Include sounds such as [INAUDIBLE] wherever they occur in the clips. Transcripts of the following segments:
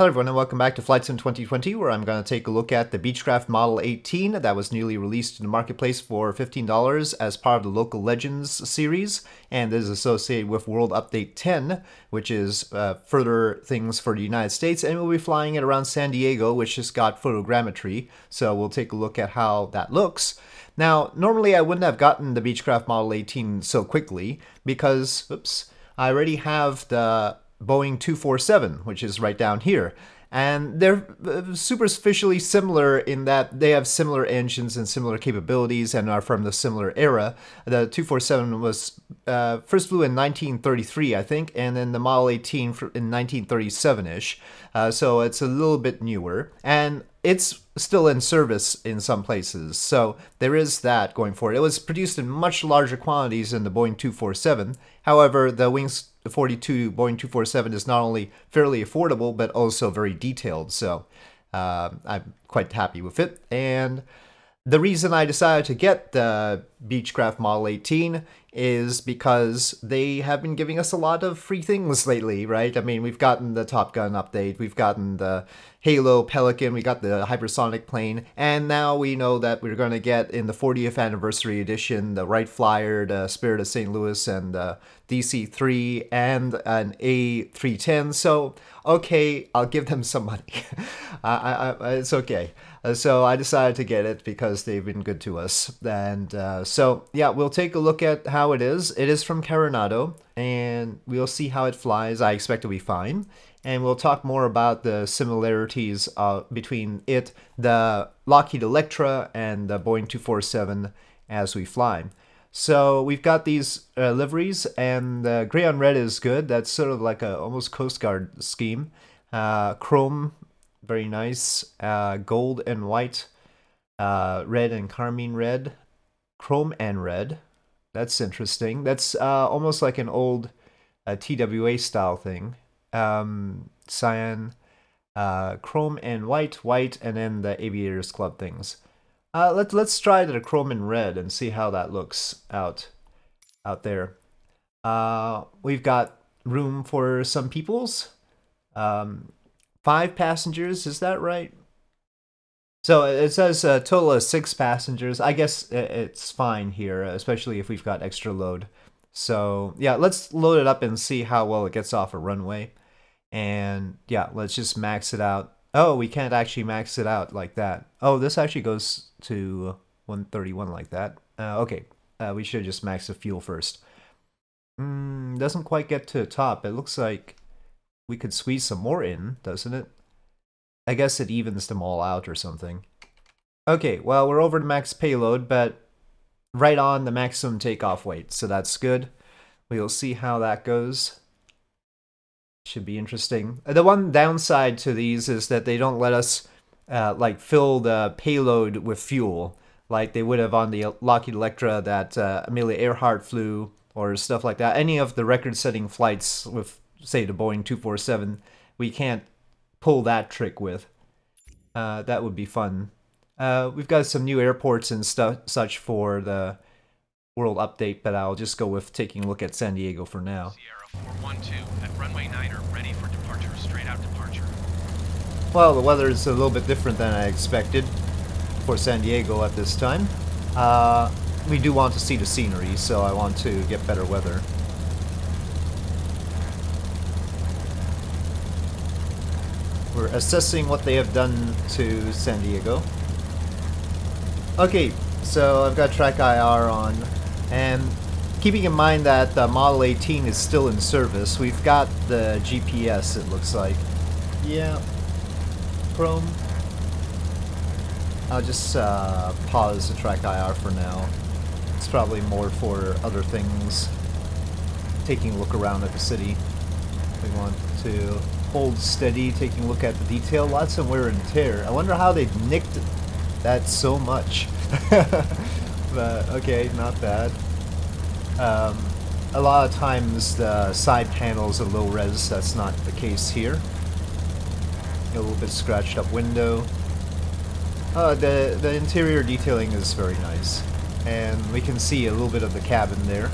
Hello everyone and welcome back to Flight Sim 2020 where I'm going to take a look at the Beechcraft Model 18 that was newly released in the marketplace for $15 as part of the Local Legends series and is associated with World Update 10 which is uh, further things for the United States and we'll be flying it around San Diego which has got photogrammetry so we'll take a look at how that looks. Now normally I wouldn't have gotten the Beechcraft Model 18 so quickly because oops I already have the Boeing 247, which is right down here. And they're uh, superficially similar in that they have similar engines and similar capabilities and are from the similar era. The 247 was uh, first flew in 1933, I think, and then the Model 18 in 1937-ish. Uh, so it's a little bit newer. And it's still in service in some places. So there is that going for it. Was produced in much larger quantities than the Boeing 247. However, the wings the 42 Boeing 247 is not only fairly affordable, but also very detailed. So uh, I'm quite happy with it. And the reason I decided to get the Beechcraft Model 18 is because they have been giving us a lot of free things lately, right? I mean, we've gotten the Top Gun update, we've gotten the Halo Pelican, we got the hypersonic plane, and now we know that we're going to get in the 40th anniversary edition the Wright Flyer, the Spirit of St. Louis, and the DC-3, and an A310. So, okay, I'll give them some money. [LAUGHS] I, I, it's okay. Uh, so I decided to get it because they've been good to us. And uh, so, yeah, we'll take a look at how it is. It is from Carenado, and we'll see how it flies. I expect to be fine and we'll talk more about the similarities uh, between it, the Lockheed Electra, and the Boeing 247 as we fly. So we've got these uh, liveries, and uh, gray on red is good. That's sort of like a almost Coast Guard scheme. Uh, chrome, very nice. Uh, gold and white, uh, red and carmine red, chrome and red. That's interesting. That's uh, almost like an old TWA style thing um, cyan, uh, chrome and white, white, and then the Aviators Club things. Uh, let, let's try the chrome and red and see how that looks out out there. Uh, we've got room for some peoples. Um, five passengers, is that right? So it says a total of six passengers. I guess it's fine here, especially if we've got extra load. So yeah, let's load it up and see how well it gets off a runway. And yeah, let's just max it out. Oh, we can't actually max it out like that. Oh, this actually goes to 131 like that. Uh, okay, uh, we should just max the fuel first. Mm, doesn't quite get to the top. It looks like we could squeeze some more in, doesn't it? I guess it evens them all out or something. Okay, well, we're over to max payload, but right on the maximum takeoff weight, so that's good. We'll see how that goes. Should be interesting. The one downside to these is that they don't let us uh, like fill the payload with fuel like they would have on the Lockheed Electra that uh, Amelia Earhart flew or stuff like that. Any of the record-setting flights with, say, the Boeing 247, we can't pull that trick with. Uh, that would be fun. Uh, we've got some new airports and stuff such for the world update, but I'll just go with taking a look at San Diego for now. Sierra 412 at runway 9 ready for departure, straight out departure. Well, the weather is a little bit different than I expected for San Diego at this time. Uh, we do want to see the scenery, so I want to get better weather. We're assessing what they have done to San Diego. Okay, so I've got TrackIR on, and keeping in mind that the Model 18 is still in service, we've got the GPS, it looks like. Yeah. Chrome. I'll just uh, pause the TrackIR for now. It's probably more for other things. Taking a look around at the city. We want to hold steady, taking a look at the detail. Lots of wear and tear. I wonder how they nicked that so much. [LAUGHS] but okay, not bad. Um, a lot of times the side panels are low res, that's not the case here. A little bit scratched up window. Uh, the, the interior detailing is very nice. And we can see a little bit of the cabin there.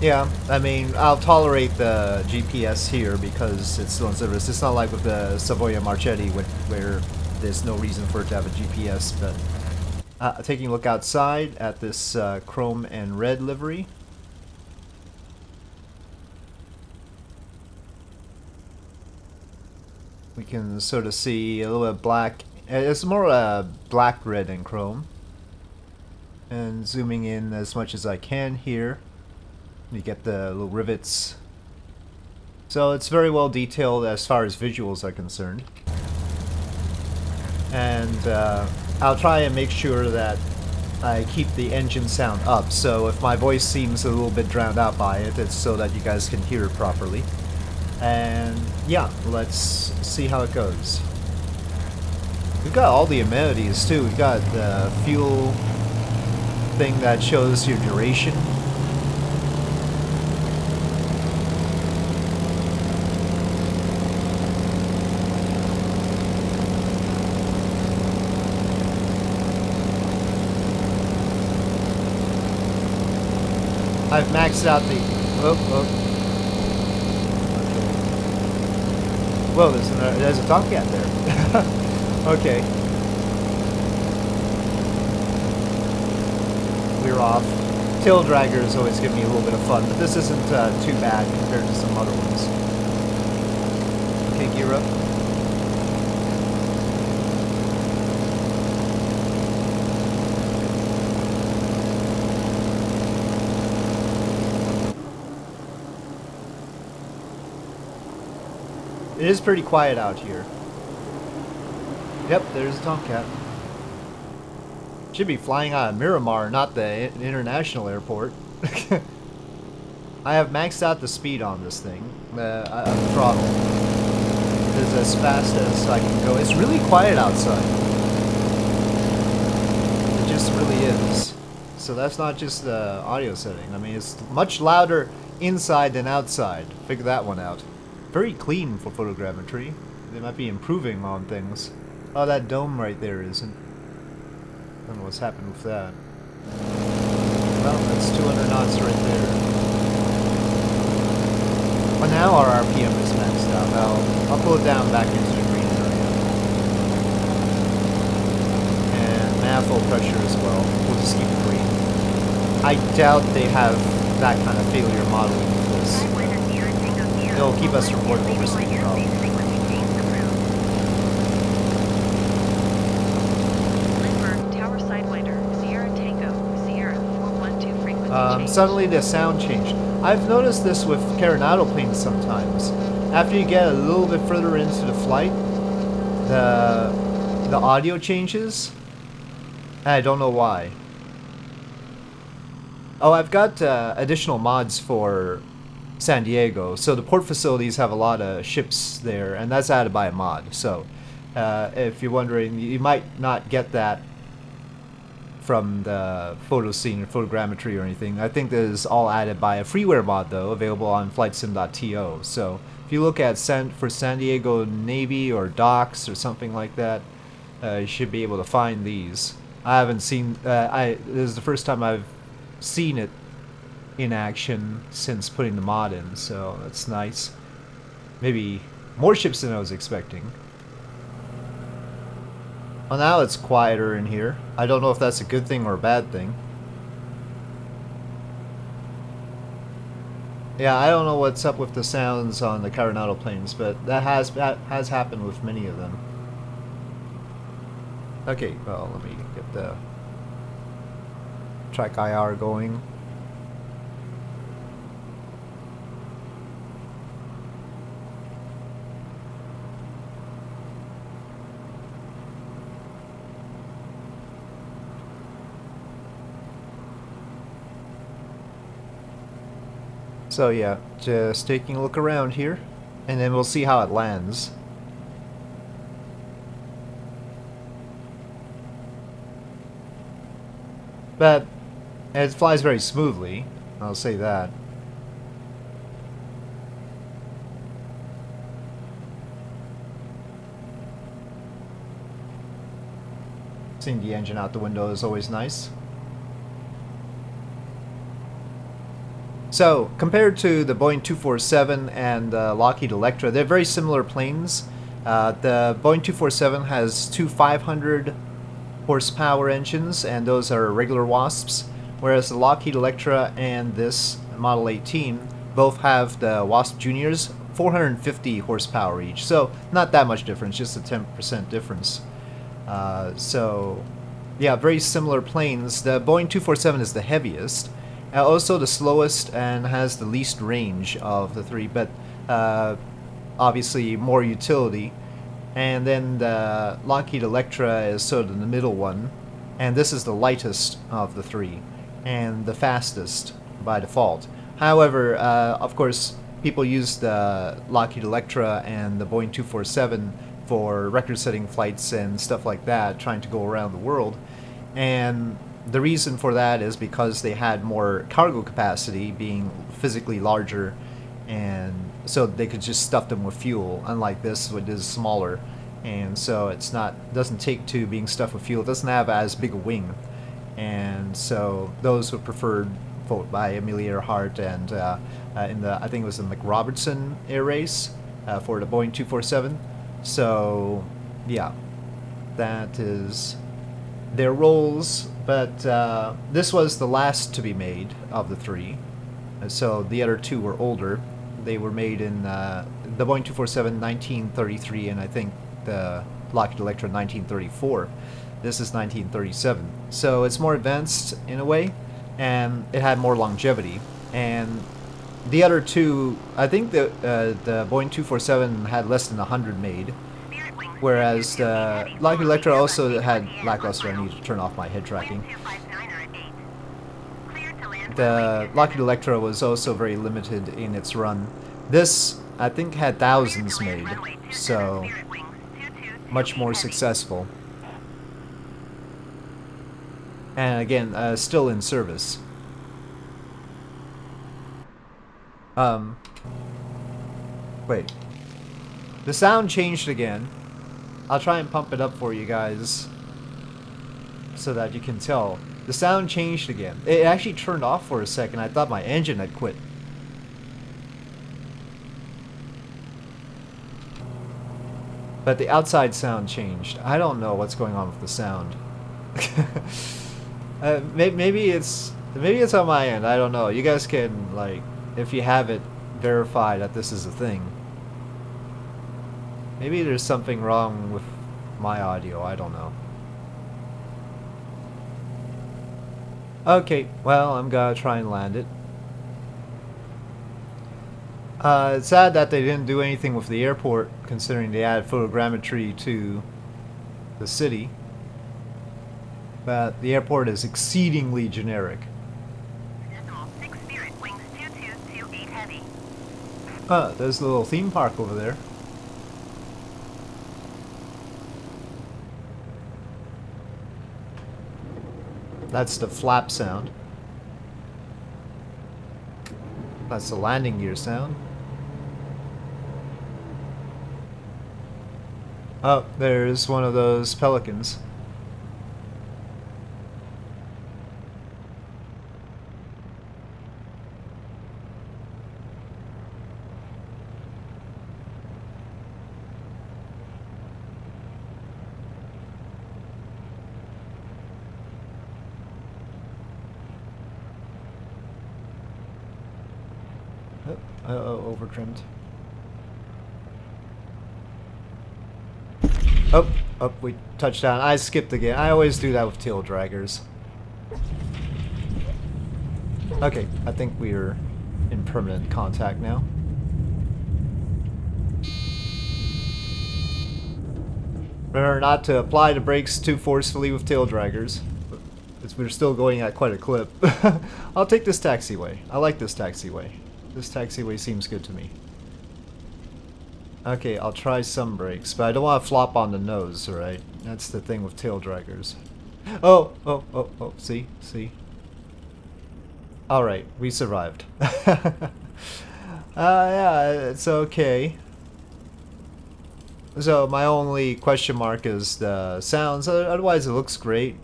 Yeah, I mean, I'll tolerate the GPS here because it's still in service. It's not like with the Savoia Marchetti where there's no reason for it to have a GPS, but uh, taking a look outside at this uh, chrome and red livery. We can sort of see a little bit black. It's more uh, black, red, and chrome. And zooming in as much as I can here. You get the little rivets. So it's very well detailed as far as visuals are concerned. And uh, I'll try and make sure that I keep the engine sound up. So if my voice seems a little bit drowned out by it, it's so that you guys can hear it properly. And yeah, let's see how it goes. We've got all the amenities too. We've got the fuel thing that shows your duration I've maxed out the... Oh, oh. Okay. Whoa, there's, an, there's a there. [LAUGHS] okay. We're off. Tail draggers always give me a little bit of fun, but this isn't uh, too bad compared to some other ones. Okay, gear up. It is pretty quiet out here. Yep, there's a Tomcat. Should be flying out of Miramar, not the international airport. [LAUGHS] I have maxed out the speed on this thing, uh, uh, throttle. It is as fast as I can go. It's really quiet outside. It just really is. So that's not just the audio setting. I mean, it's much louder inside than outside. Figure that one out very clean for photogrammetry. They might be improving on things. Oh, that dome right there isn't. I don't know what's happened with that. Well, that's 200 knots right there. Well, now our RPM is maxed out. I'll, I'll pull it down back into the green area. And manifold pressure as well. We'll just keep it green. I doubt they have that kind of failure modeling for this. It'll keep us from problems. Um, suddenly the sound changed. I've noticed this with Carenado planes sometimes. After you get a little bit further into the flight, the the audio changes. I don't know why. Oh, I've got uh, additional mods for San Diego. So the port facilities have a lot of ships there, and that's added by a mod. So uh, if you're wondering, you might not get that from the photo scene or photogrammetry or anything. I think this is all added by a freeware mod though, available on flightsim.to. So if you look at for San Diego Navy or docks or something like that, uh, you should be able to find these. I haven't seen. Uh, I this is the first time I've seen it in action since putting the mod in, so that's nice. Maybe more ships than I was expecting. Well, now it's quieter in here. I don't know if that's a good thing or a bad thing. Yeah, I don't know what's up with the sounds on the Carenado planes, but that has that has happened with many of them. Okay, well, let me get the TrackIR going. So yeah, just taking a look around here, and then we'll see how it lands. But it flies very smoothly, I'll say that. Seeing the engine out the window is always nice. So, compared to the Boeing 247 and uh, Lockheed Electra, they're very similar planes. Uh, the Boeing 247 has two 500 horsepower engines, and those are regular Wasps, whereas the Lockheed Electra and this Model 18 both have the Wasp Juniors, 450 horsepower each. So, not that much difference, just a 10% difference. Uh, so, yeah, very similar planes. The Boeing 247 is the heaviest, uh, also the slowest and has the least range of the three, but uh, obviously more utility. And then the Lockheed Electra is sort of the middle one, and this is the lightest of the three, and the fastest by default. However, uh, of course, people use the Lockheed Electra and the Boeing 247 for record-setting flights and stuff like that, trying to go around the world. And the reason for that is because they had more cargo capacity, being physically larger, and so they could just stuff them with fuel. Unlike this, which is smaller, and so it's not doesn't take to being stuffed with fuel. It doesn't have as big a wing, and so those were preferred vote by Amelia Earhart and uh, uh, in the I think it was in the MacRobertson air race uh, for the Boeing 247. So yeah, that is their roles. But uh, this was the last to be made of the three. So the other two were older. They were made in uh, the Boeing 247 1933 and I think the Lockheed Electra 1934. This is 1937. So it's more advanced in a way and it had more longevity. And the other two, I think the uh, the Boeing 247 had less than 100 made, whereas the Lockheed Electra also had lackluster. I need to turn off my head tracking. The Lockheed Electra was also very limited in its run. This, I think, had thousands made, so much more successful. And again, uh, still in service. Um, wait. The sound changed again. I'll try and pump it up for you guys so that you can tell. The sound changed again. It actually turned off for a second. I thought my engine had quit. But the outside sound changed. I don't know what's going on with the sound. [LAUGHS] uh, maybe, maybe it's maybe it's on my end. I don't know. You guys can like if you have it verify that this is a thing. Maybe there's something wrong with my audio, I don't know. Okay, well, I'm gonna try and land it. Uh, it's sad that they didn't do anything with the airport, considering they added photogrammetry to the city. But the airport is exceedingly generic. Ah, there's a little theme park over there. That's the flap sound. That's the landing gear sound. Oh, there's one of those pelicans. Uh, over trimmed. Oh, oh, we touched down. I skipped again. I always do that with tail draggers. Okay, I think we're in permanent contact now. Remember not to apply the brakes too forcefully with tail draggers. We're still going at quite a clip. [LAUGHS] I'll take this taxiway. I like this taxiway. This taxiway seems good to me. Okay, I'll try some brakes, but I don't want to flop on the nose, right? That's the thing with tail draggers. Oh, oh, oh, oh, see, see. Alright, we survived. [LAUGHS] uh, yeah, it's okay. So my only question mark is the sounds, otherwise it looks great.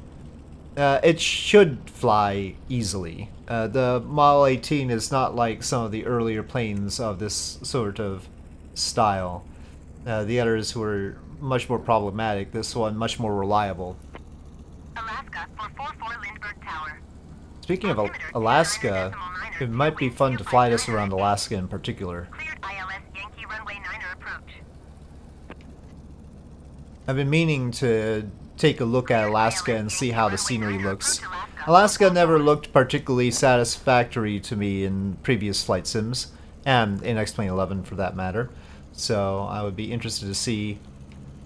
Uh, it should fly easily. Uh, the Model 18 is not like some of the earlier planes of this sort of style. Uh, the others were much more problematic. This one much more reliable. Alaska for 44 Lindbergh Tower. Speaking of Al- Alaska, it might be fun to fly this around Alaska in particular. Cleared ILS Yankee runway 9er approach. I've been meaning to take a look at Alaska and see how the scenery looks. Alaska never looked particularly satisfactory to me in previous flight sims, and in X-Plane 11 for that matter. So I would be interested to see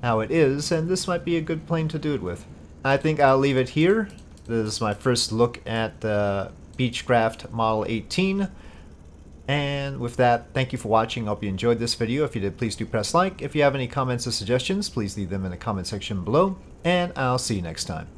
how it is, and this might be a good plane to do it with. I think I'll leave it here. This is my first look at the Beechcraft Model 18. And with that, thank you for watching. I hope you enjoyed this video. If you did, please do press like. If you have any comments or suggestions, please leave them in the comment section below. And I'll see you next time.